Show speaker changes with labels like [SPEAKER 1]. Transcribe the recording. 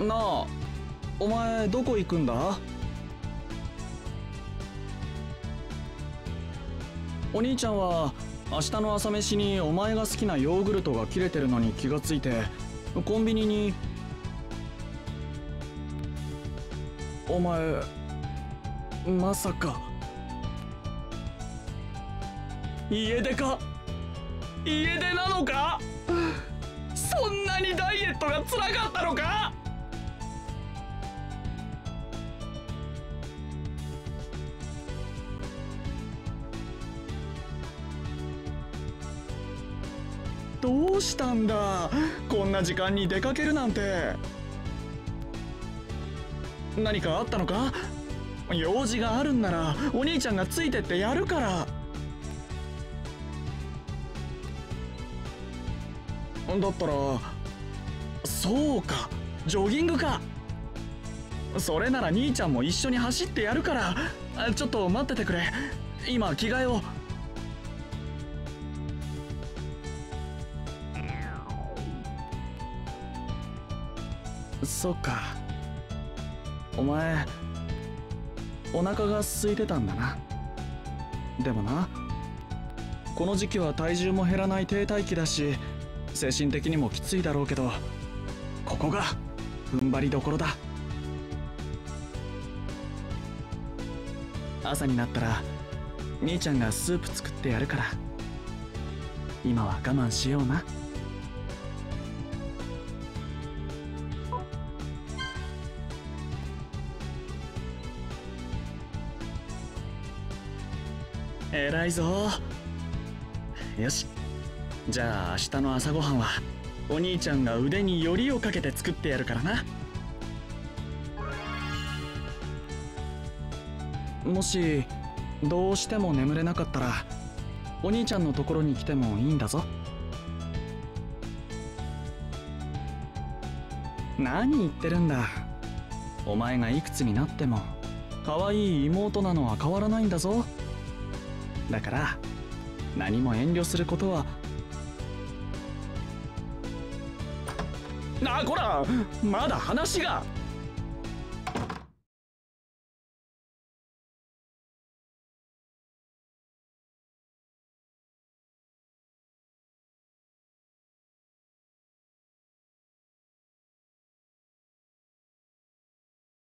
[SPEAKER 1] なあお前どこ行くんだ？お兄ちゃんは明日の朝飯にお前が好きなヨーグルトが切れてるのに気がついてコンビニにお前まさか。家出か？家出なのか？そんなにダイエットが辛かったのか？どうしたんだ？こんな時間に出かけるなんて。何かあったのか？用事があるんならお兄ちゃんがついてってやるから。だったらそうか。ジョギングか。それなら兄ちゃんも一緒に走ってやるから。ちょっと待っててくれ。今着替えを。そっか。お前お腹が空いてたんだな。でもなこの時期は体重も減らない停滞期だし精神的にもきついだろうけどここが踏ん張りどころだ。朝になったら兄ちゃんがスープ作ってやるから。今は我慢しような。偉いぞ。よし。じゃあ明日の朝ごはんはお兄ちゃんが腕によりをかけて作ってやるからな。もしどうしても眠れなかったらお兄ちゃんのところに来てもいいんだぞ。何言ってるんだ。お前がいくつになっても可愛い妹なのは変わらないんだぞ。だから何も遠慮することはなあこらまだ話が。